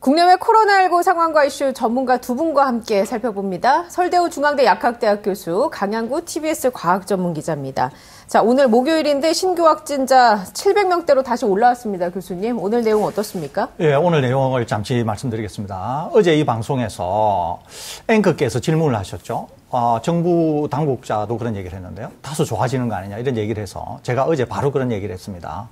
국내외 코로나19 상황과 이슈 전문가 두 분과 함께 살펴봅니다. 설대우 중앙대 약학대학 교수, 강양구 TBS 과학 전문 기자입니다. 자, 오늘 목요일인데 신규 확진자 700명대로 다시 올라왔습니다, 교수님. 오늘 내용 어떻습니까? 예, 오늘 내용을 잠시 말씀드리겠습니다. 어제 이 방송에서 앵커께서 질문을 하셨죠. 어, 정부 당국자도 그런 얘기를 했는데요. 다소 좋아지는 거 아니냐 이런 얘기를 해서 제가 어제 바로 그런 얘기를 했습니다.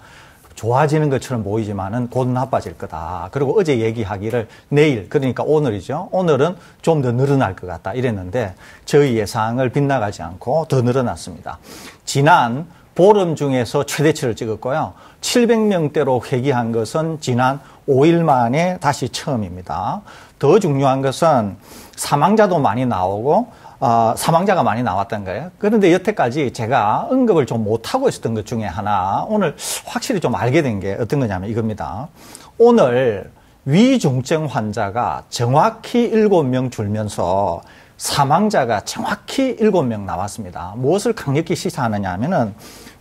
좋아지는 것처럼 보이지만은 곧 나빠질 거다. 그리고 어제 얘기하기를 내일, 그러니까 오늘이죠. 오늘은 좀 더 늘어날 것 같다. 이랬는데 저희 예상을 빗나가지 않고 더 늘어났습니다. 지난 보름 중에서 최대치를 찍었고요. 700명대로 회귀한 것은 지난 5일 만에 다시 처음입니다. 더 중요한 것은 사망자도 많이 나오고 어, 사망자가 많이 나왔던 거예요. 그런데 여태까지 제가 언급을 좀 못하고 있었던 것 중에 하나, 오늘 확실히 좀 알게 된 게 어떤 거냐면 이겁니다. 오늘 위중증 환자가 정확히 7명 줄면서 사망자가 정확히 7명 나왔습니다. 무엇을 강력히 시사하느냐 하면은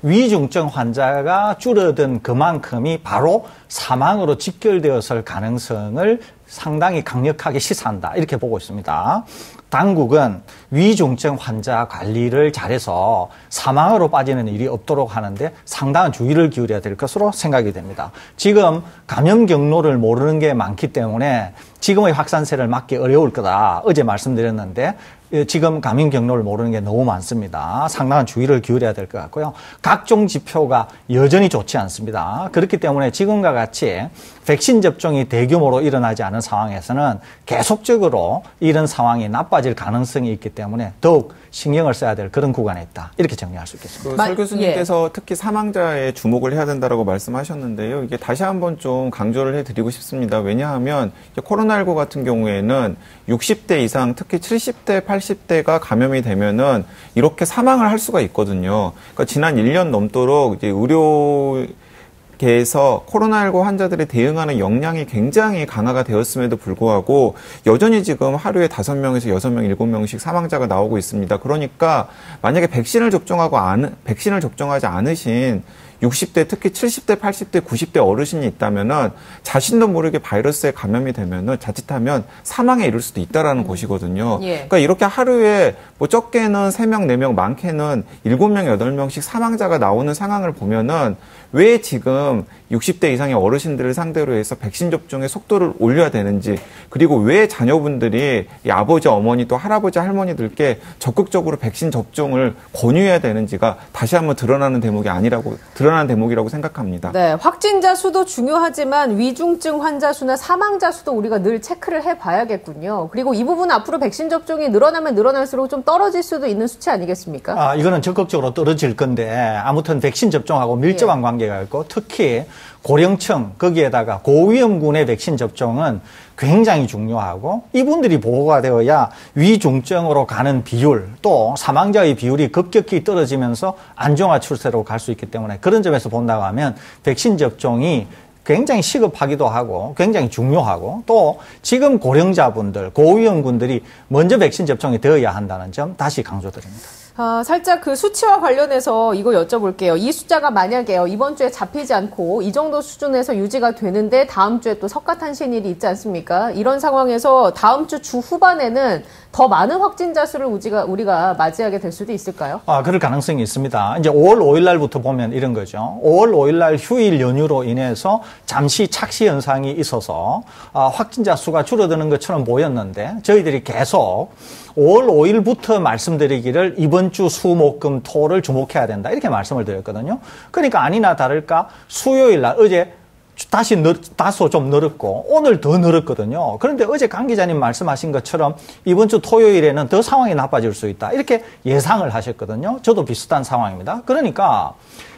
위중증 환자가 줄어든 그만큼이 바로 사망으로 직결되었을 가능성을 상당히 강력하게 시사한다. 이렇게 보고 있습니다. 당국은 위중증 환자 관리를 잘해서 사망으로 빠지는 일이 없도록 하는데 상당한 주의를 기울여야 될 것으로 생각이 됩니다. 지금 감염 경로를 모르는 게 많기 때문에 지금의 확산세를 막기 어려울 거다. 어제 말씀드렸는데 예, 지금 감염 경로를 모르는 게 너무 많습니다. 상당한 주의를 기울여야 될 것 같고요. 각종 지표가 여전히 좋지 않습니다. 그렇기 때문에 지금과 같이 백신 접종이 대규모로 일어나지 않은 상황에서는 계속적으로 이런 상황이 나빠질 가능성이 있기 때문에 더욱 신경을 써야 될 그런 구간에 있다. 이렇게 정리할 수 있겠습니다. 그 설 교수님께서 예. 특히 사망자에 주목을 해야 된다고 말씀하셨는데요. 이게 다시 한번 좀 강조를 해드리고 싶습니다. 왜냐하면 코로나19 같은 경우에는 60대 이상, 특히 70대, 80대가 감염이 되면은 이렇게 사망을 할 수가 있거든요. 그러니까 지난 1년 넘도록 이제 의료 계에서 코로나19 환자들이 대응하는 역량이 굉장히 강화가 되었음에도 불구하고 여전히 지금 하루에 다섯 명에서 여섯 명 일곱 명씩 사망자가 나오고 있습니다. 그러니까 만약에 백신을 접종하고 안, 백신을 접종하지 않으신 60대 특히 70대, 80대, 90대 어르신이 있다면은 자신도 모르게 바이러스에 감염이 되면은 자칫하면 사망에 이를 수도 있다라는 음. 것이거든요. 예. 그러니까 이렇게 하루에 뭐 적게는 3명, 4명, 많게는 7명, 8명씩 사망자가 나오는 상황을 보면은 왜 지금 60대 이상의 어르신들을 상대로 해서 백신 접종의 속도를 올려야 되는지 그리고 왜 자녀분들이 아버지 어머니 또 할아버지 할머니들께 적극적으로 백신 접종을 권유해야 되는지가 다시 한번 드러나는 대목이 아니라고 드러나는 대목이라고 생각합니다. 네, 확진자 수도 중요하지만 위중증 환자 수나 사망자 수도 우리가 늘 체크를 해봐야겠군요. 그리고 이 부분 앞으로 백신 접종이 늘어나면 늘어날수록 좀 떨어질 수도 있는 수치 아니겠습니까? 아, 이거는 적극적으로 떨어질 건데 아무튼 백신 접종하고 밀접한 예. 관계가 있고 특히 고령층 거기에다가 고위험군의 백신 접종은 굉장히 중요하고 이분들이 보호가 되어야 위중증으로 가는 비율 또 사망자의 비율이 급격히 떨어지면서 안정화 추세로 갈 수 있기 때문에 그런 점에서 본다고 하면 백신 접종이 굉장히 시급하기도 하고 굉장히 중요하고 또 지금 고령자분들 고위험군들이 먼저 백신 접종이 되어야 한다는 점 다시 강조드립니다. 아, 살짝 그 수치와 관련해서 이거 여쭤볼게요. 이 숫자가 만약에요, 이번 주에 잡히지 않고 이 정도 수준에서 유지가 되는데 다음 주에 또 석가탄신일이 있지 않습니까? 이런 상황에서 다음 주 주 후반에는 더 많은 확진자 수를 우리가, 우리가 맞이하게 될 수도 있을까요? 아, 그럴 가능성이 있습니다. 이제 5월 5일 날부터 보면 이런 거죠. 5월 5일 날 휴일 연휴로 인해서 잠시 착시 현상이 있어서 아, 확진자 수가 줄어드는 것처럼 보였는데 저희들이 계속 5월 5일부터 말씀드리기를 이번 주 수, 목, 금, 토를 주목해야 된다. 이렇게 말씀을 드렸거든요. 그러니까 아니나 다를까 수요일 날 어제 다시 늘, 다소 좀 늘었고 오늘 더 늘었거든요. 그런데 어제 강 기자님 말씀하신 것처럼 이번 주 토요일에는 더 상황이 나빠질 수 있다. 이렇게 예상을 하셨거든요. 저도 비슷한 상황입니다. 그러니까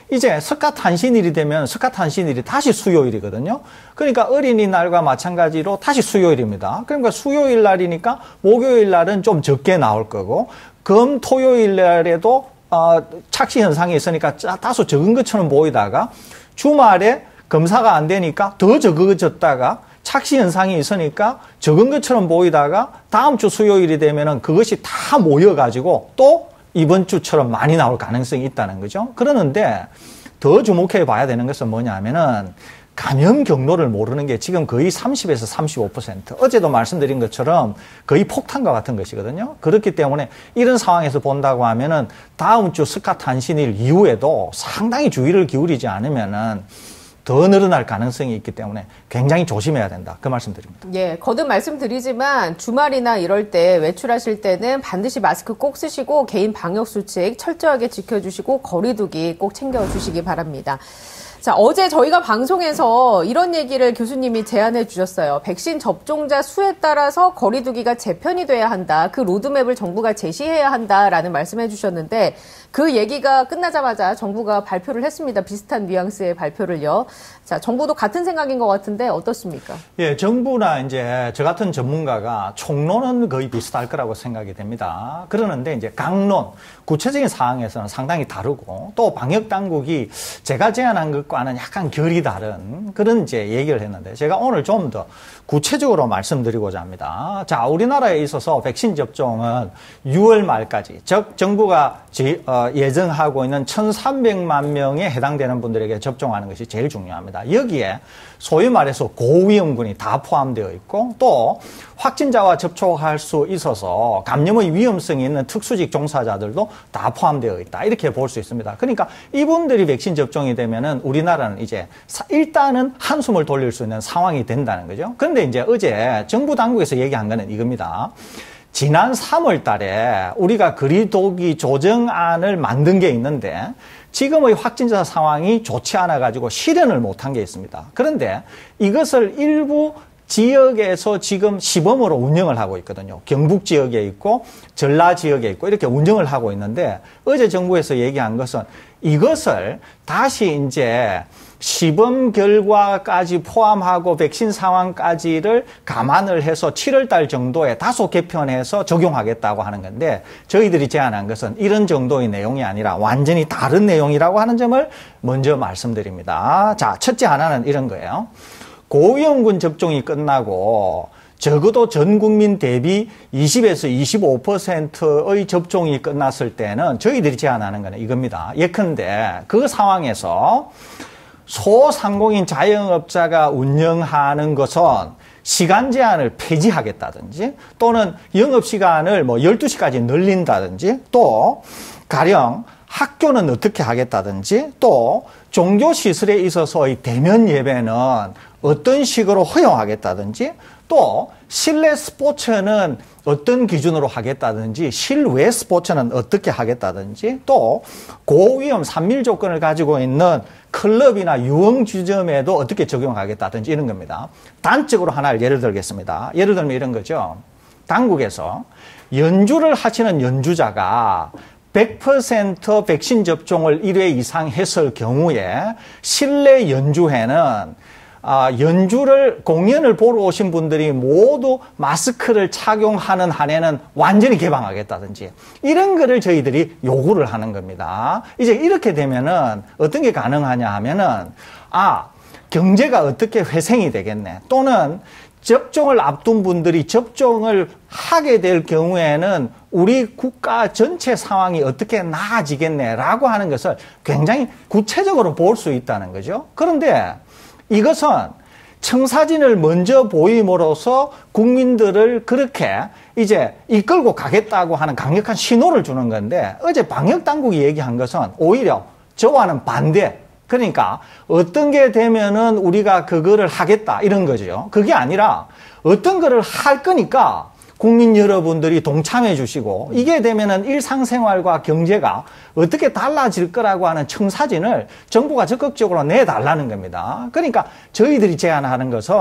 이제 석가탄신일이 되면 석가탄신일이 다시 수요일이거든요. 그러니까 어린이날과 마찬가지로 다시 수요일입니다. 그러니까 수요일 날이니까 목요일 날은 좀 적게 나올 거고 금 토요일 날에도 어, 착시 현상이 있으니까 다소 적은 것처럼 보이다가 주말에 검사가 안 되니까 더 적어졌다가 착시 현상이 있으니까 적은 것처럼 보이다가 다음 주 수요일이 되면은 그것이 다 모여가지고 또 이번 주처럼 많이 나올 가능성이 있다는 거죠. 그러는데 더 주목해 봐야 되는 것은 뭐냐면은 감염 경로를 모르는 게 지금 거의 30에서 35%. 어제도 말씀드린 것처럼 거의 폭탄과 같은 것이거든요. 그렇기 때문에 이런 상황에서 본다고 하면은 다음 주 스카 탄신일 이후에도 상당히 주의를 기울이지 않으면은 더 늘어날 가능성이 있기 때문에 굉장히 조심해야 된다. 그 말씀 드립니다. 예, 거듭 말씀드리지만 주말이나 이럴 때 외출하실 때는 반드시 마스크 꼭 쓰시고 개인 방역 수칙 철저하게 지켜주시고 거리두기 꼭 챙겨주시기 바랍니다. 자, 어제 저희가 방송에서 이런 얘기를 교수님이 제안해 주셨어요. 백신 접종자 수에 따라서 거리두기가 재편이 돼야 한다. 그 로드맵을 정부가 제시해야 한다라는 말씀해 주셨는데 그 얘기가 끝나자마자 정부가 발표를 했습니다. 비슷한 뉘앙스의 발표를요. 자, 정부도 같은 생각인 것 같은데 어떻습니까? 예, 정부나 이제 저 같은 전문가가 총론은 거의 비슷할 거라고 생각이 됩니다. 그러는데 이제 강론, 구체적인 사항에서는 상당히 다르고 또 방역 당국이 제가 제안한 것과는 약간 결이 다른 그런 이제 얘기를 했는데 제가 오늘 좀 더 구체적으로 말씀드리고자 합니다. 자, 우리나라에 있어서 백신 접종은 6월 말까지, 즉 정부가 어, 예정하고 있는 1,300만 명에 해당되는 분들에게 접종하는 것이 제일 중요합니다. 여기에 소위 말해서 고위험군이 다 포함되어 있고 또 확진자와 접촉할 수 있어서 감염의 위험성이 있는 특수직 종사자들도 다 포함되어 있다. 이렇게 볼 수 있습니다. 그러니까 이분들이 백신 접종이 되면은 우리나라는 이제 일단은 한숨을 돌릴 수 있는 상황이 된다는 거죠. 그런데 이제 어제 정부 당국에서 얘기한 거는 이겁니다. 지난 3월 달에 우리가 거리두기 조정안을 만든 게 있는데 지금의 확진자 상황이 좋지 않아 가지고 실현을 못한 게 있습니다. 그런데 이것을 일부 지역에서 지금 시범으로 운영을 하고 있거든요. 경북 지역에 있고 전라 지역에 있고 이렇게 운영을 하고 있는데 어제 정부에서 얘기한 것은 이것을 다시 이제 시범 결과까지 포함하고 백신 상황까지를 감안을 해서 7월 달 정도에 다소 개편해서 적용하겠다고 하는 건데 저희들이 제안한 것은 이런 정도의 내용이 아니라 완전히 다른 내용이라고 하는 점을 먼저 말씀드립니다. 자, 첫째 하나는 이런 거예요. 고위험군 접종이 끝나고 적어도 전 국민 대비 20에서 25%의 접종이 끝났을 때는 저희들이 제안하는 거는 이겁니다. 예컨대 그 상황에서 소상공인 자영업자가 운영하는 것은 시간 제한을 폐지하겠다든지 또는 영업시간을 뭐 12시까지 늘린다든지 또 가령 학교는 어떻게 하겠다든지 또 종교시설에 있어서의 대면 예배는 어떤 식으로 허용하겠다든지 또 실내 스포츠는 어떤 기준으로 하겠다든지 실외 스포츠는 어떻게 하겠다든지 또 고위험 산밀 조건을 가지고 있는 클럽이나 유흥주점에도 어떻게 적용하겠다든지 이런 겁니다. 단적으로 하나를 예를 들겠습니다. 예를 들면 이런 거죠. 당국에서 연주를 하시는 연주자가 100% 백신 접종을 1회 이상 했을 경우에 실내 연주회는 아, 연주를 공연을 보러 오신 분들이 모두 마스크를 착용하는 한에는 완전히 개방하겠다든지 이런 거를 저희들이 요구를 하는 겁니다. 이제 이렇게 되면은 어떤 게 가능하냐 하면은 아 경제가 어떻게 회생이 되겠네 또는 접종을 앞둔 분들이 접종을 하게 될 경우에는 우리 국가 전체 상황이 어떻게 나아지겠네라고 하는 것을 굉장히 구체적으로 볼 수 있다는 거죠. 그런데 이것은 청사진을 먼저 보임으로써 국민들을 그렇게 이제 이끌고 가겠다고 하는 강력한 신호를 주는 건데 어제 방역 당국이 얘기한 것은 오히려 저와는 반대. 그러니까 어떤 게 되면은 우리가 그거를 하겠다 이런 거죠. 그게 아니라 어떤 거를 할 거니까 국민 여러분들이 동참해 주시고 이게 되면은 일상생활과 경제가 어떻게 달라질 거라고 하는 청사진을 정부가 적극적으로 내달라는 겁니다. 그러니까 저희들이 제안하는 것은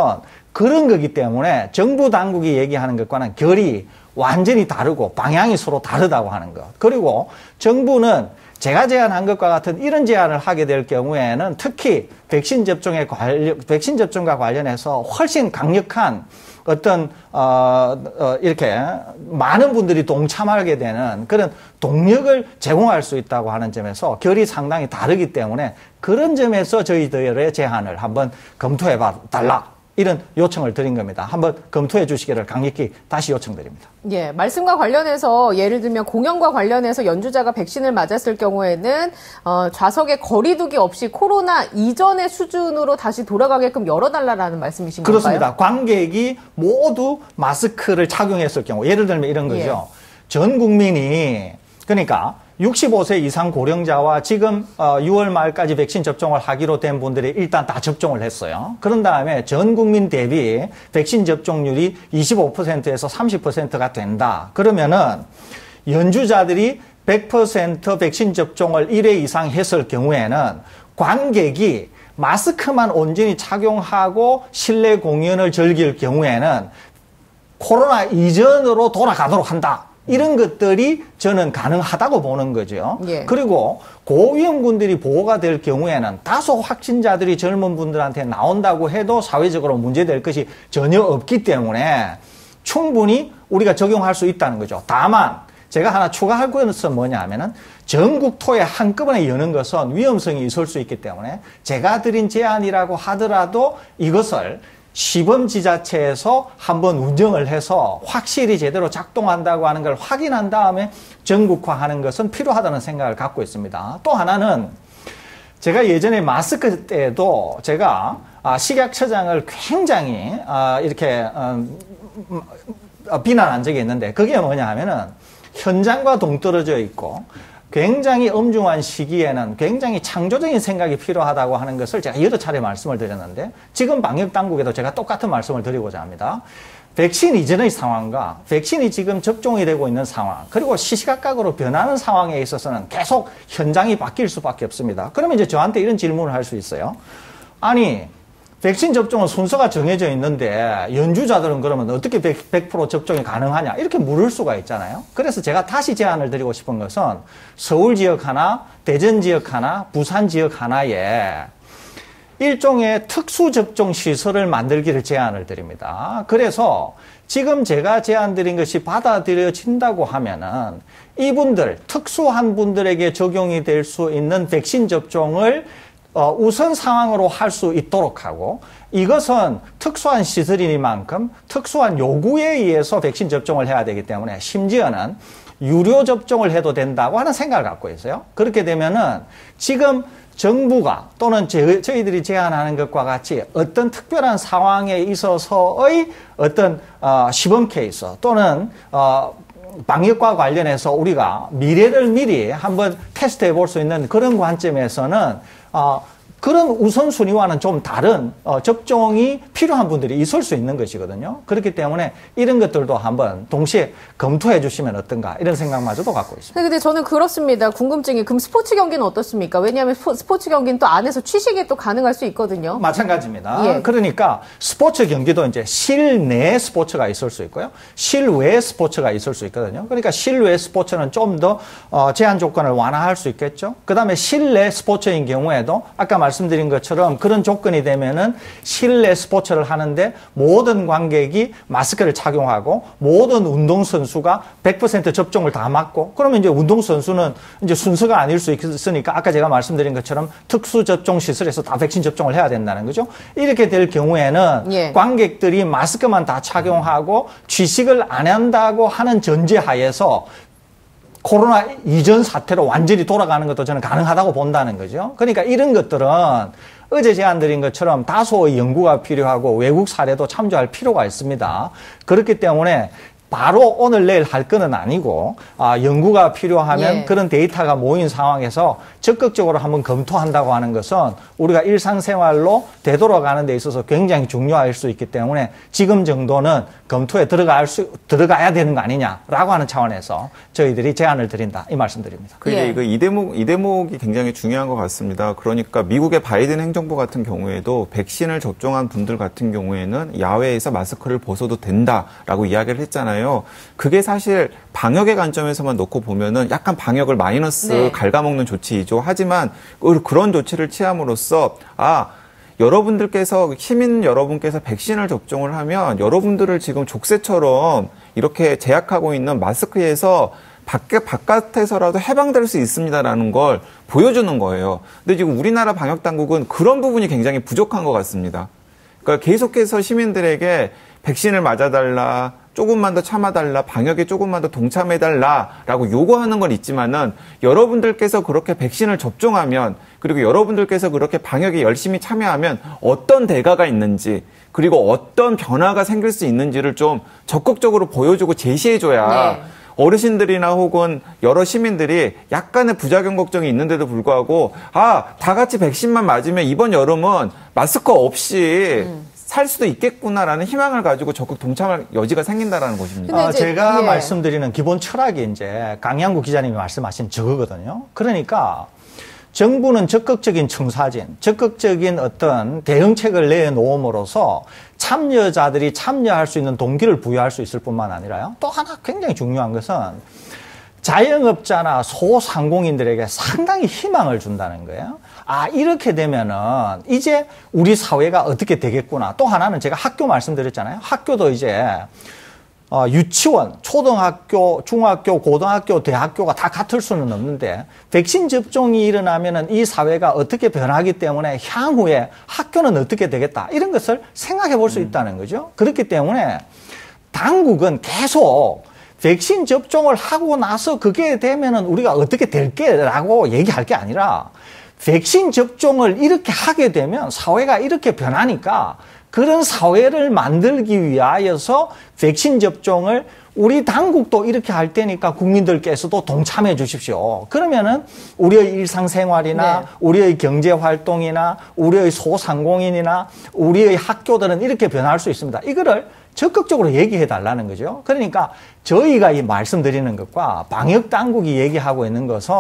그런 거기 때문에 정부 당국이 얘기하는 것과는 결이 완전히 다르고 방향이 서로 다르다고 하는 것. 그리고 정부는 제가 제안한 것과 같은 이런 제안을 하게 될 경우에는 특히 백신 접종에 관련, 백신 접종과 관련해서 훨씬 강력한 어떤 어, 어, 이렇게 많은 분들이 동참하게 되는 그런 동력을 제공할 수 있다고 하는 점에서 결이 상당히 다르기 때문에 그런 점에서 저희들의 제안을 한번 검토해 봐 달라. 이런 요청을 드린 겁니다. 한번 검토해 주시기를 강력히 다시 요청드립니다. 예, 말씀과 관련해서 예를 들면 공연과 관련해서 연주자가 백신을 맞았을 경우에는 어, 좌석에 거리두기 없이 코로나 이전의 수준으로 다시 돌아가게끔 열어달라라는 말씀이신 그렇습니다. 건가요? 관객이 모두 마스크를 착용했을 경우 예를 들면 이런 거죠. 예. 전 국민이 그러니까 65세 이상 고령자와 지금 6월 어, 말까지 백신 접종을 하기로 된 분들이 일단 다 접종을 했어요. 그런 다음에 전 국민 대비 백신 접종률이 25%에서 30%가 된다. 그러면은 연주자들이 100% 백신 접종을 1회 이상 했을 경우에는 관객이 마스크만 온전히 착용하고 실내 공연을 즐길 경우에는 코로나 이전으로 돌아가도록 한다. 이런 것들이 저는 가능하다고 보는 거죠. 예. 그리고 고위험군들이 보호가 될 경우에는 다소 확진자들이 젊은 분들한테 나온다고 해도 사회적으로 문제될 것이 전혀 없기 때문에 충분히 우리가 적용할 수 있다는 거죠. 다만 제가 하나 추가할 것은 뭐냐 하면은 전국 토에 한꺼번에 여는 것은 위험성이 있을 수 있기 때문에 제가 드린 제안이라고 하더라도 이것을 시범 지자체에서 한번 운영을 해서 확실히 제대로 작동한다고 하는 걸 확인한 다음에 전국화하는 것은 필요하다는 생각을 갖고 있습니다. 또 하나는 제가 예전에 마스크 때도 제가 아, 식약처장을 굉장히 아, 이렇게 음, 음, 비난한 적이 있는데 그게 뭐냐 하면은 현장과 동떨어져 있고 굉장히 엄중한 시기에는 굉장히 창조적인 생각이 필요하다고 하는 것을 제가 여러 차례 말씀을 드렸는데 지금 방역 당국에도 제가 똑같은 말씀을 드리고자 합니다. 백신 이전의 상황과 백신이 지금 접종이 되고 있는 상황, 그리고 시시각각으로 변하는 상황에 있어서는 계속 현장이 바뀔 수밖에 없습니다. 그러면 이제 저한테 이런 질문을 할 수 있어요. 아니, 백신 접종은 순서가 정해져 있는데 연주자들은 그러면 어떻게 100%, 100% 접종이 가능하냐 이렇게 물을 수가 있잖아요. 그래서 제가 다시 제안을 드리고 싶은 것은 서울 지역 하나, 대전 지역 하나, 부산 지역 하나에 일종의 특수 접종 시설을 만들기를 제안을 드립니다. 그래서 지금 제가 제안 드린 것이 받아들여진다고 하면은 이분들 특수한 분들에게 적용이 될 수 있는 백신 접종을 어, 우선 상황으로 할 수 있도록 하고 이것은 특수한 시설이니만큼 특수한 요구에 의해서 백신 접종을 해야 되기 때문에 심지어는 유료 접종을 해도 된다고 하는 생각을 갖고 있어요. 그렇게 되면은 지금 정부가 또는 저희들이 제안하는 것과 같이 어떤 특별한 상황에 있어서의 어떤 어, 시범 케이스 또는 어, 방역과 관련해서 우리가 미래를 미리 한번 테스트해 볼 수 있는 그런 관점에서는 어, 그런 우선순위와는 좀 다른 어, 접종이 필요한 분들이 있을 수 있는 것이거든요. 그렇기 때문에 이런 것들도 한번 동시에 검토해 주시면 어떤가 이런 생각마저도 갖고 있습니다. 근데 저는 그렇습니다. 궁금증이 그럼 스포츠 경기는 어떻습니까? 왜냐하면 스포츠 경기는 또 안에서 취식이 또 가능할 수 있거든요. 마찬가지입니다. 예. 그러니까 스포츠 경기도 이제 실내 스포츠가 있을 수 있고요. 실외 스포츠가 있을 수 있거든요. 그러니까 실외 스포츠는 좀더 어, 제한 조건을 완화할 수 있겠죠. 그 다음에 실내 스포츠인 경우에도 아까 말씀 말씀드린 것처럼 그런 조건이 되면은 실내 스포츠를 하는데 모든 관객이 마스크를 착용하고 모든 운동선수가 100% 접종을 다 맞고 그러면 이제 운동선수는 이제 순서가 아닐 수 있으니까 아까 제가 말씀드린 것처럼 특수 접종 시설에서 다 백신 접종을 해야 된다는 거죠. 이렇게 될 경우에는 예. 관객들이 마스크만 다 착용하고 취식을 안 한다고 하는 전제하에서 코로나 이전 사태로 완전히 돌아가는 것도 저는 가능하다고 본다는 거죠. 그러니까 이런 것들은 어제 제안드린 것처럼 다소의 연구가 필요하고 외국 사례도 참조할 필요가 있습니다. 그렇기 때문에 바로 오늘 내일 할 거는 아니고 아, 연구가 필요하면 예. 그런 데이터가 모인 상황에서 적극적으로 한번 검토한다고 하는 것은 우리가 일상생활로 되돌아가는 데 있어서 굉장히 중요할 수 있기 때문에 지금 정도는 검토에 들어갈 수 들어가야 되는 거 아니냐라고 하는 차원에서 저희들이 제안을 드린다 이 말씀드립니다. 그 예. 이 대목 이 대목이 굉장히 중요한 것 같습니다. 그러니까 미국의 바이든 행정부 같은 경우에도 백신을 접종한 분들 같은 경우에는 야외에서 마스크를 벗어도 된다라고 이야기를 했잖아요. 있잖아요. 그게 사실 방역의 관점에서만 놓고 보면은 약간 방역을 마이너스 네. 갉아먹는 조치이죠. 하지만 그런 조치를 취함으로써 아 여러분들께서 시민 여러분께서 백신을 접종을 하면 여러분들을 지금 족쇄처럼 이렇게 제약하고 있는 마스크에서 밖에 바깥에서라도 해방될 수 있습니다라는 걸 보여주는 거예요. 근데 지금 우리나라 방역 당국은 그런 부분이 굉장히 부족한 것 같습니다. 그러니까 계속해서 시민들에게 백신을 맞아달라, 조금만 더 참아달라, 방역에 조금만 더 동참해달라라고 요구하는 건 있지만은 여러분들께서 그렇게 백신을 접종하면 그리고 여러분들께서 그렇게 방역에 열심히 참여하면 어떤 대가가 있는지 그리고 어떤 변화가 생길 수 있는지를 좀 적극적으로 보여주고 제시해줘야 네. 어르신들이나 혹은 여러 시민들이 약간의 부작용 걱정이 있는데도 불구하고 아 다 같이 백신만 맞으면 이번 여름은 마스크 없이 음. 살 수도 있겠구나라는 희망을 가지고 적극 동참할 여지가 생긴다라는 것입니다. 아, 제가 예. 말씀드리는 기본 철학이 이제 강양구 기자님이 말씀하신 저거거든요. 그러니까 정부는 적극적인 청사진, 적극적인 어떤 대응책을 내놓음으로써 참여자들이 참여할 수 있는 동기를 부여할 수 있을 뿐만 아니라요. 또 하나 굉장히 중요한 것은 자영업자나 소상공인들에게 상당히 희망을 준다는 거예요. 아, 이렇게 되면은 이제 우리 사회가 어떻게 되겠구나. 또 하나는 제가 학교 말씀드렸잖아요. 학교도 이제 어, 유치원, 초등학교, 중학교, 고등학교, 대학교가 다 같을 수는 없는데 백신 접종이 일어나면은 이 사회가 어떻게 변하기 때문에 향후에 학교는 어떻게 되겠다 이런 것을 생각해 볼수 음. 있다는 거죠. 그렇기 때문에 당국은 계속 백신 접종을 하고 나서 그게 되면은 우리가 어떻게 될게라고 얘기할 게 아니라 백신 접종을 이렇게 하게 되면 사회가 이렇게 변하니까 그런 사회를 만들기 위하여서 백신 접종을 우리 당국도 이렇게 할 테니까 국민들께서도 동참해 주십시오. 그러면은 우리의 일상생활이나 네. 우리의 경제 활동이나 우리의 소상공인이나 우리의 학교들은 이렇게 변할 수 있습니다. 이거를 적극적으로 얘기해 달라는 거죠. 그러니까 저희가 이 말씀드리는 것과 방역 당국이 얘기하고 있는 것은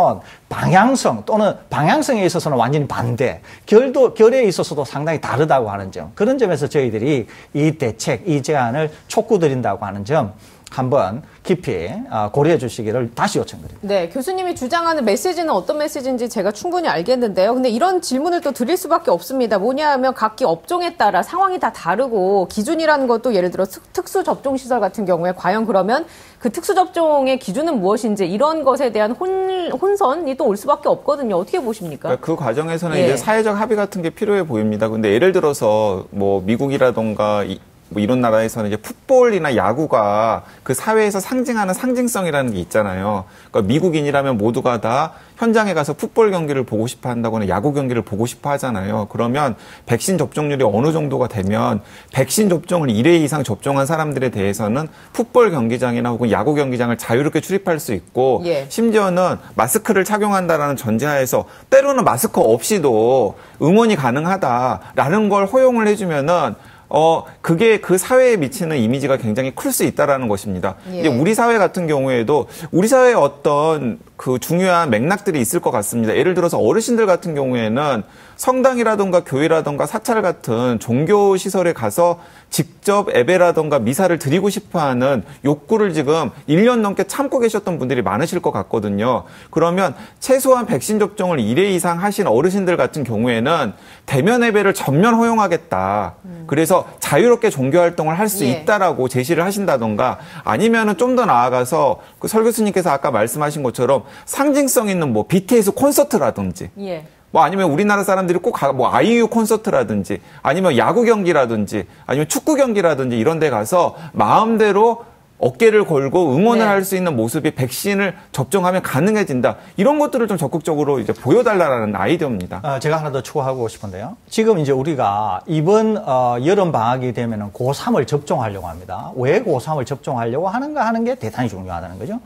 방향성 또는 방향성에 있어서는 완전히 반대, 결도 결에 있어서도 상당히 다르다고 하는 점. 그런 점에서 저희들이 이 대책, 이 제안을 촉구드린다고 하는 점 한번 깊이 아, 고려해 주시기를 다시 요청드립니다. 네, 교수님이 주장하는 메시지는 어떤 메시지인지 제가 충분히 알겠는데요. 근데 이런 질문을 또 드릴 수밖에 없습니다. 뭐냐 하면 각기 업종에 따라 상황이 다 다르고 기준이라는 것도 예를 들어 특수 접종 시설 같은 경우에 과연 그러면 그 특수 접종의 기준은 무엇인지 이런 것에 대한 혼, 혼선이 또 올 수밖에 없거든요. 어떻게 보십니까? 그러니까 그 과정에서는 예. 이제 사회적 합의 같은 게 필요해 보입니다. 근데 예를 들어서 뭐 미국이라던가 뭐 이런 나라에서는 이제 풋볼이나 야구가 그 사회에서 상징하는 상징성이라는 게 있잖아요. 그러니까 미국인이라면 모두가 다 현장에 가서 풋볼 경기를 보고 싶어 한다거나 야구 경기를 보고 싶어 하잖아요. 그러면 백신 접종률이 어느 정도가 되면 백신 접종을 1회 이상 접종한 사람들에 대해서는 풋볼 경기장이나 혹은 야구 경기장을 자유롭게 출입할 수 있고 예. 심지어는 마스크를 착용한다라는 전제하에서 때로는 마스크 없이도 응원이 가능하다라는 걸 허용을 해주면은 어, 그게 그 사회에 미치는 이미지가 굉장히 클 수 있다라는 것입니다. 예. 이제 우리 사회 같은 경우에도 우리 사회에 어떤 그 중요한 맥락들이 있을 것 같습니다. 예를 들어서 어르신들 같은 경우에는 성당이라든가 교회라든가 사찰 같은 종교 시설에 가서 직접 예배라든가 미사를 드리고 싶어 하는 욕구를 지금 1년 넘게 참고 계셨던 분들이 많으실 것 같거든요. 그러면 최소한 백신 접종을 1회 이상 하신 어르신들 같은 경우에는 대면 예배를 전면 허용하겠다. 음. 그래서 자유롭게 종교 활동을 할수 예. 있다라고 제시를 하신다던가 아니면은 좀 더 나아가서 그 설 교수님께서 아까 말씀하신 것처럼 상징성 있는 뭐 BTS 콘서트라든지 예. 뭐 아니면 우리나라 사람들이 꼭 뭐 아이유 콘서트라든지 아니면 야구 경기라든지 아니면 축구 경기라든지 이런 데 가서 마음대로 어깨를 걸고 응원을 네. 할수 있는 모습이 백신을 접종하면 가능해진다. 이런 것들을 좀 적극적으로 이제 보여달라는 아이디어입니다. 어, 제가 하나 더 추가하고 싶은데요. 지금 이제 우리가 이번 어, 여름 방학이 되면은 고3을 접종하려고 합니다. 왜 고3을 접종하려고 하는가 하는 게 대단히 중요하다는 거죠.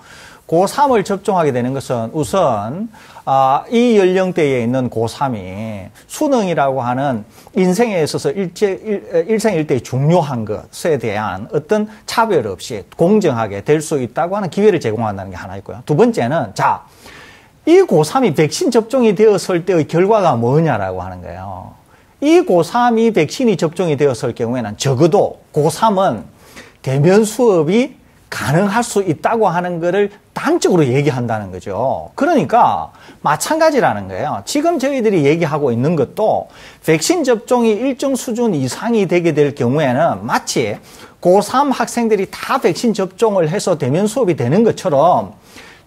고3을 접종하게 되는 것은 우선 아, 이 연령대에 있는 고3이 수능이라고 하는 인생에 있어서 일제, 일, 일생일대의 중요한 것에 대한 어떤 차별 없이 공정하게 될 수 있다고 하는 기회를 제공한다는 게 하나 있고요. 두 번째는 자, 이 고3이 백신 접종이 되었을 때의 결과가 뭐냐라고 하는 거예요. 이 고3이 백신이 접종이 되었을 경우에는 적어도 고3은 대면 수업이 가능할 수 있다고 하는 것을 단적으로 얘기한다는 거죠. 그러니까 마찬가지라는 거예요. 지금 저희들이 얘기하고 있는 것도 백신 접종이 일정 수준 이상이 되게 될 경우에는 마치 고3 학생들이 다 백신 접종을 해서 대면 수업이 되는 것처럼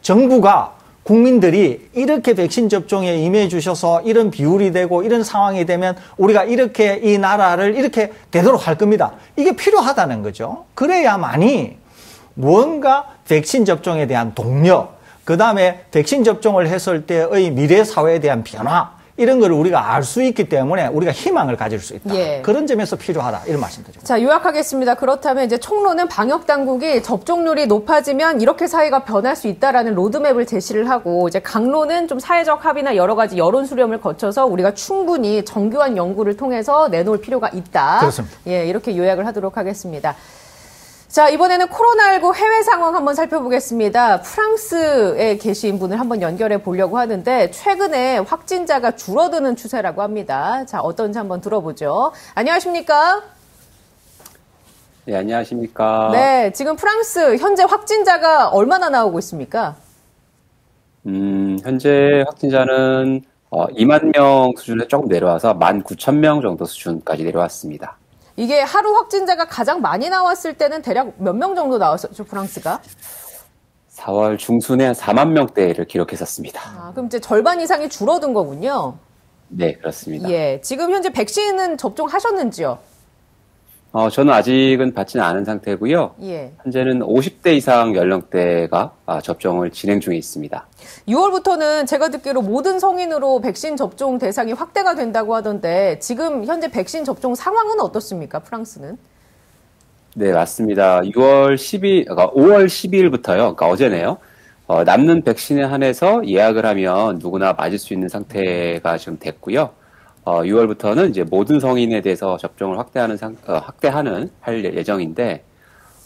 정부가 국민들이 이렇게 백신 접종에 임해 주셔서 이런 비율이 되고 이런 상황이 되면 우리가 이렇게 이 나라를 이렇게 되도록 할 겁니다. 이게 필요하다는 거죠. 그래야만이 무언가 백신 접종에 대한 동력, 그 다음에 백신 접종을 했을 때의 미래 사회에 대한 변화, 이런 걸 우리가 알 수 있기 때문에 우리가 희망을 가질 수 있다. 예. 그런 점에서 필요하다. 이런 말씀드립니다. 자, 요약하겠습니다. 그렇다면 이제 총론은 방역 당국이 접종률이 높아지면 이렇게 사회가 변할 수 있다라는 로드맵을 제시를 하고 이제 강론은 좀 사회적 합의나 여러 가지 여론 수렴을 거쳐서 우리가 충분히 정교한 연구를 통해서 내놓을 필요가 있다. 그렇습니다. 예, 이렇게 요약을 하도록 하겠습니다. 자, 이번에는 코로나19 해외 상황 한번 살펴보겠습니다. 프랑스에 계신 분을 한번 연결해 보려고 하는데, 최근에 확진자가 줄어드는 추세라고 합니다. 자, 어떤지 한번 들어보죠. 안녕하십니까? 네, 안녕하십니까? 네, 지금 프랑스 현재 확진자가 얼마나 나오고 있습니까? 음, 현재 확진자는 어, 2만 명 수준에 조금 내려와서 1만 9천 명 정도 수준까지 내려왔습니다. 이게 하루 확진자가 가장 많이 나왔을 때는 대략 몇 명 정도 나왔었죠, 프랑스가? 4월 중순에 한 4만 명대를 기록했었습니다. 아, 그럼 이제 절반 이상이 줄어든 거군요. 네, 그렇습니다. 예, 지금 현재 백신은 접종하셨는지요? 어, 저는 아직은 받지는 않은 상태고요. 예. 현재는 50대 이상 연령대가 아, 접종을 진행 중에 있습니다. 6월부터는 제가 듣기로 모든 성인으로 백신 접종 대상이 확대가 된다고 하던데 지금 현재 백신 접종 상황은 어떻습니까? 프랑스는? 네, 맞습니다. 6월 10일, 그러니까 5월 12일부터요. 그러니까 어제네요. 어, 남는 백신에 한해서 예약을 하면 누구나 맞을 수 있는 상태가 지금 됐고요. 어, 6월부터는 이제 모든 성인에 대해서 접종을 확대하는 상, 어, 확대하는 할 예정인데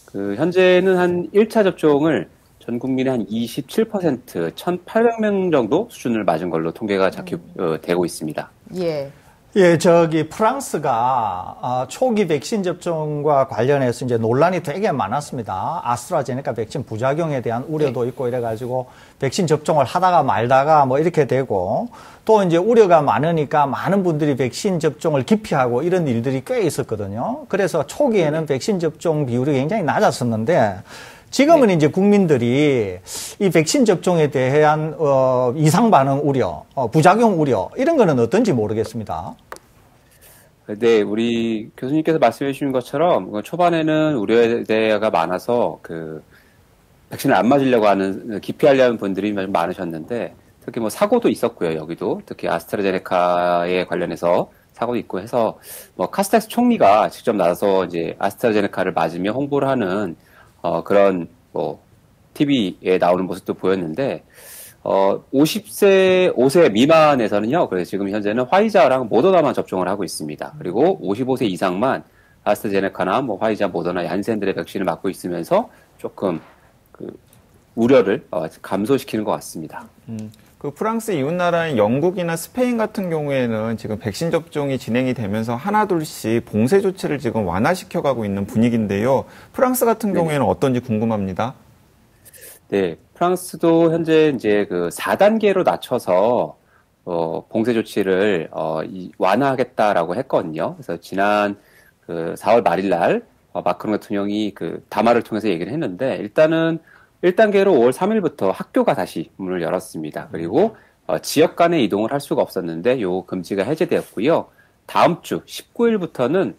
그 현재는 한 1차 접종을 전 국민의 한 27%, 1,800명 정도 수준을 맞은 걸로 통계가 잡히고 어, 되고 있습니다. 예. 예, 저기 프랑스가 어, 초기 백신 접종과 관련해서 이제 논란이 되게 많았습니다. 아스트라제네카 백신 부작용에 대한 우려도 네. 있고 이래가지고 백신 접종을 하다가 말다가 뭐 이렇게 되고 또 이제 우려가 많으니까 많은 분들이 백신 접종을 기피하고 이런 일들이 꽤 있었거든요. 그래서 초기에는 네. 백신 접종 비율이 굉장히 낮았었는데 지금은 네. 이제 국민들이 이 백신 접종에 대한 어, 이상 반응 우려, 어, 부작용 우려 이런 거는 어떤지 모르겠습니다. 네, 우리 교수님께서 말씀해 주신 것처럼 그 초반에는 우려대가 많아서 그 백신을 안 맞으려고 하는 기피하려는 분들이 좀 많으셨는데 특히 뭐 사고도 있었고요 여기도. 특히 아스트라제네카에 관련해서 사고도 있고 해서 뭐 카스텍스 총리가 직접 나서서 이제 아스트라제네카를 맞으며 홍보를 하는 어 그런 뭐 TV에 나오는 모습도 보였는데 어, 50세, 5세 미만에서는요, 그래서 지금 현재는 화이자랑 모더나만 접종을 하고 있습니다. 그리고 55세 이상만 아스트제네카나 뭐 화이자, 모더나, 얀센들의 백신을 맞고 있으면서 조금 그 우려를 어, 감소시키는 것 같습니다. 음. 그 프랑스 이웃 나라인 영국이나 스페인 같은 경우에는 지금 백신 접종이 진행이 되면서 하나둘씩 봉쇄 조치를 지금 완화시켜 가고 있는 분위기인데요. 프랑스 같은 네. 경우에는 어떤지 궁금합니다. 네, 프랑스도 현재 이제 그 4단계로 낮춰서 어, 봉쇄 조치를 어, 이, 완화하겠다라고 했거든요. 그래서 지난 그 4월 말일 날 어, 마크롱 대통령이 그 담화를 통해서 얘기를 했는데 일단은 1단계로 5월 3일부터 학교가 다시 문을 열었습니다. 그리고 어, 지역 간의 이동을 할 수가 없었는데 요 금지가 해제되었고요. 다음 주 19일부터는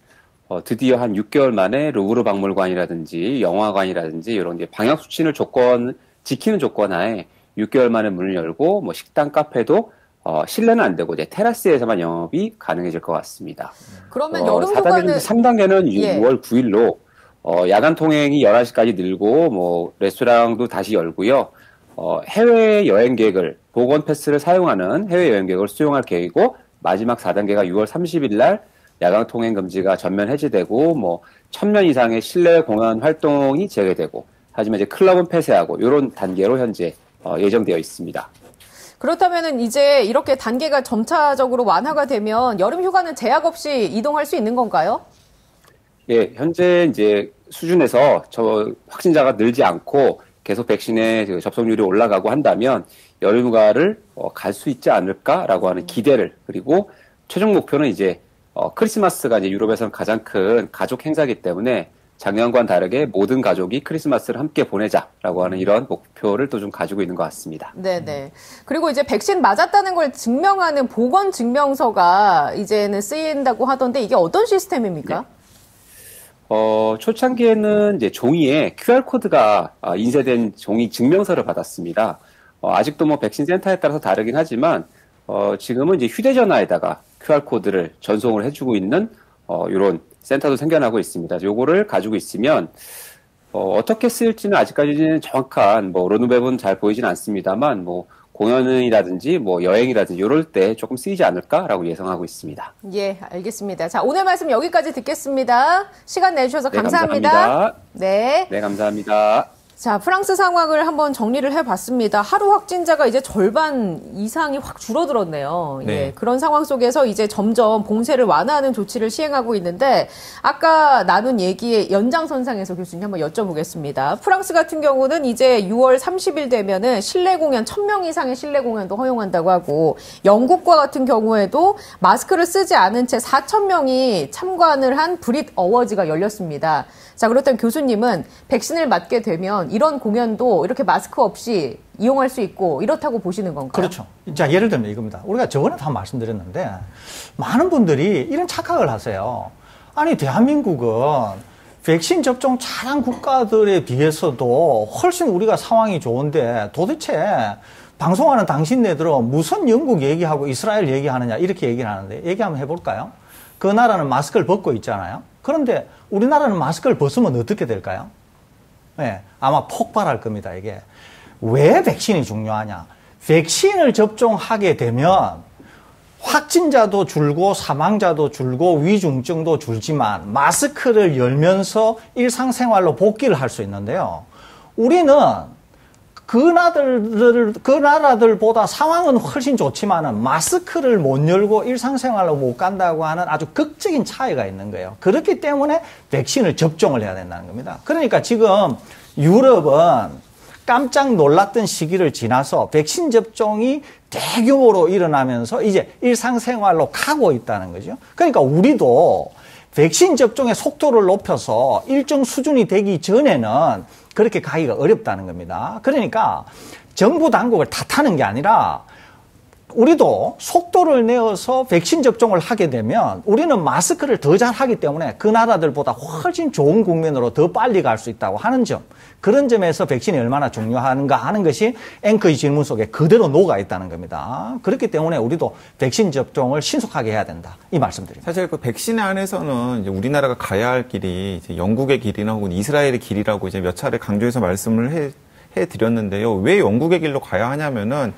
어, 드디어 한 6개월 만에 루브르 박물관이라든지 영화관이라든지 이런 방역 수칙을 조건 지키는 조건 하에 6개월 만에 문을 열고 뭐 식당, 카페도 어, 실내는 안 되고 이제 테라스에서만 영업이 가능해질 것 같습니다. 그러면 어, 여름 휴가는 3단계는 예. 6월 9일로 어, 야간 통행이 11시까지 늘고 뭐 레스토랑도 다시 열고요. 어, 해외 여행객을 보건 패스를 사용하는 해외 여행객을 수용할 계획이고 마지막 4단계가 6월 30일 날 야간 통행 금지가 전면 해제되고 뭐 천명 이상의 실내 공연 활동이 재개되고 하지만 이제 클럽은 폐쇄하고 이런 단계로 현재 어, 예정되어 있습니다. 그렇다면 이제 이렇게 단계가 점차적으로 완화가 되면 여름 휴가는 제약 없이 이동할 수 있는 건가요? 예, 현재 이제 수준에서 저 확진자가 늘지 않고 계속 백신의 그 접종률이 올라가고 한다면 여름 휴가를 어, 갈 수 있지 않을까라고 하는 기대를 그리고 최종 목표는 이제 어, 크리스마스가 이제 유럽에서는 가장 큰 가족 행사이기 때문에 작년과는 다르게 모든 가족이 크리스마스를 함께 보내자라고 하는 이런 목표를 또 좀 가지고 있는 것 같습니다. 네네. 그리고 이제 백신 맞았다는 걸 증명하는 보건 증명서가 이제는 쓰인다고 하던데 이게 어떤 시스템입니까? 네. 어, 초창기에는 이제 종이에 QR코드가 아, 인쇄된 종이 증명서를 받았습니다. 어, 아직도 뭐 백신 센터에 따라서 다르긴 하지만, 어, 지금은 이제 휴대전화에다가 QR코드를 전송을 해주고 있는, 어, 이런 센터도 생겨나고 있습니다. 요거를 가지고 있으면, 어, 어떻게 쓰일지는 아직까지는 정확한, 뭐, 로드맵은 잘 보이진 않습니다만, 뭐, 공연이라든지 뭐 여행이라든지 이럴 때 조금 쓰이지 않을까라고 예상하고 있습니다. 예, 알겠습니다. 자, 오늘 말씀 여기까지 듣겠습니다. 시간 내주셔서 네, 감사합니다. 감사합니다. 네. 네, 감사합니다. 자, 프랑스 상황을 한번 정리를 해봤습니다. 하루 확진자가 이제 절반 이상이 확 줄어들었네요. 네. 예, 그런 상황 속에서 이제 점점 봉쇄를 완화하는 조치를 시행하고 있는데, 아까 나눈 얘기의 연장선상에서 교수님 한번 여쭤보겠습니다. 프랑스 같은 경우는 이제 6월 30일 되면은 실내 공연, 1000명 이상의 실내 공연도 허용한다고 하고, 영국과 같은 경우에도 마스크를 쓰지 않은 채 4,000명이 참관을 한 브릿 어워즈가 열렸습니다. 자, 그렇다면 교수님은 백신을 맞게 되면 이런 공연도 이렇게 마스크 없이 이용할 수 있고 이렇다고 보시는 건가요? 그렇죠. 자, 예를 들면 이겁니다. 우리가 저번에 다 말씀드렸는데, 많은 분들이 이런 착각을 하세요. 아니, 대한민국은 백신 접종 잘한 국가들에 비해서도 훨씬 우리가 상황이 좋은데 도대체 방송하는 당신네들은 무슨 영국 얘기하고 이스라엘 얘기하느냐 이렇게 얘기를 하는데 얘기 한번 해볼까요? 그 나라는 마스크를 벗고 있잖아요. 그런데 우리나라는 마스크를 벗으면 어떻게 될까요? 예, 아마 폭발할 겁니다, 이게. 왜 백신이 중요하냐? 백신을 접종하게 되면 확진자도 줄고 사망자도 줄고 위중증도 줄지만 마스크를 열면서 일상생활로 복귀를 할 수 있는데요. 우리는 그 나라들, 그 나라들보다 상황은 훨씬 좋지만은 마스크를 못 열고 일상생활로 못 간다고 하는 아주 극적인 차이가 있는 거예요. 그렇기 때문에 백신을 접종을 해야 된다는 겁니다. 그러니까 지금 유럽은 깜짝 놀랐던 시기를 지나서 백신 접종이 대규모로 일어나면서 이제 일상생활로 가고 있다는 거죠. 그러니까 우리도 백신 접종의 속도를 높여서 일정 수준이 되기 전에는 그렇게 가기가 어렵다는 겁니다. 그러니까 정부 당국을 탓하는 게 아니라 우리도 속도를 내어서 백신 접종을 하게 되면 우리는 마스크를 더 잘하기 때문에 그 나라들보다 훨씬 좋은 국면으로 더 빨리 갈 수 있다고 하는 점. 그런 점에서 백신이 얼마나 중요한가 하는 것이 앵커의 질문 속에 그대로 녹아 있다는 겁니다. 그렇기 때문에 우리도 백신 접종을 신속하게 해야 된다. 이 말씀드립니다. 사실 그 백신 안에서는 우리나라가 가야 할 길이 영국의 길이나 혹은 이스라엘의 길이라고 이제 몇 차례 강조해서 말씀을 해, 해 드렸는데요. 왜 영국의 길로 가야 하냐면은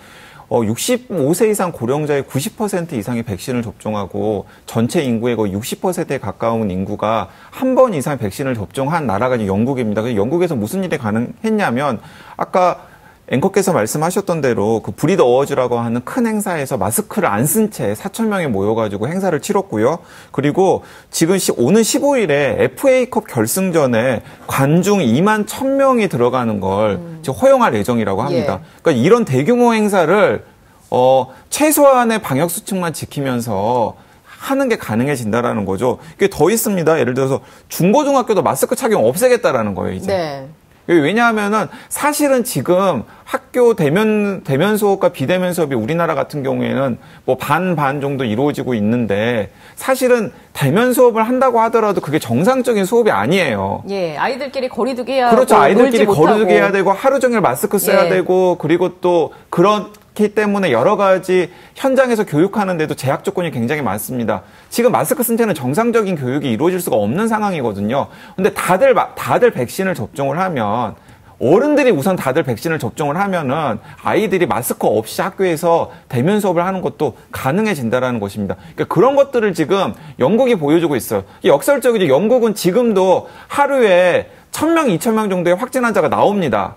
어, 65세 이상 고령자의 90% 이상의 백신을 접종하고 전체 인구의 거의 60%에 가까운 인구가 한 번 이상 백신을 접종한 나라가 영국입니다. 영국에서 무슨 일이 가능했냐면 아까 앵커께서 말씀하셨던 대로 그 브리더 어워즈라고 하는 큰 행사에서 마스크를 안 쓴 채 4천 명이 모여가지고 행사를 치렀고요. 그리고 지금 시, 오는 15일에 FA컵 결승전에 관중 2만 1천 명이 들어가는 걸 음. 허용할 예정이라고 합니다. 예. 그러니까 이런 대규모 행사를 어, 최소한의 방역 수칙만 지키면서 하는 게 가능해진다라는 거죠. 이게 더 있습니다. 예를 들어서 중고등학교도 마스크 착용 없애겠다라는 거예요, 이제. 네. 왜냐하면은 사실은 지금 학교 대면 대면 수업과 비대면 수업이 우리나라 같은 경우에는 뭐 반 반 정도 이루어지고 있는데 사실은 대면 수업을 한다고 하더라도 그게 정상적인 수업이 아니에요. 예, 아이들끼리 거리두기 해야 그렇죠. 아이들끼리 거리두기 해야 되고 하루 종일 마스크 써야 예. 되고 그리고 또 그런 그렇기 때문에 여러 가지 현장에서 교육하는데도 제약 조건이 굉장히 많습니다. 지금 마스크 쓴 채는 정상적인 교육이 이루어질 수가 없는 상황이거든요. 근데 다들 다들 백신을 접종을 하면 어른들이 우선 다들 백신을 접종을 하면은 아이들이 마스크 없이 학교에서 대면 수업을 하는 것도 가능해진다라는 것입니다. 그러니까 그런 것들을 지금 영국이 보여주고 있어요. 역설적이죠. 영국은 지금도 하루에 1000명, 2000명 정도의 확진 환자가 나옵니다.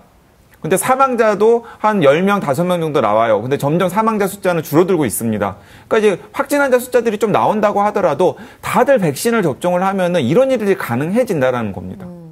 근데 사망자도 한 10명, 5명 정도 나와요. 근데 점점 사망자 숫자는 줄어들고 있습니다. 그러니까 이제 확진 환자 숫자들이 좀 나온다고 하더라도 다들 백신을 접종을 하면은 이런 일이 가능해진다라는 겁니다. 음.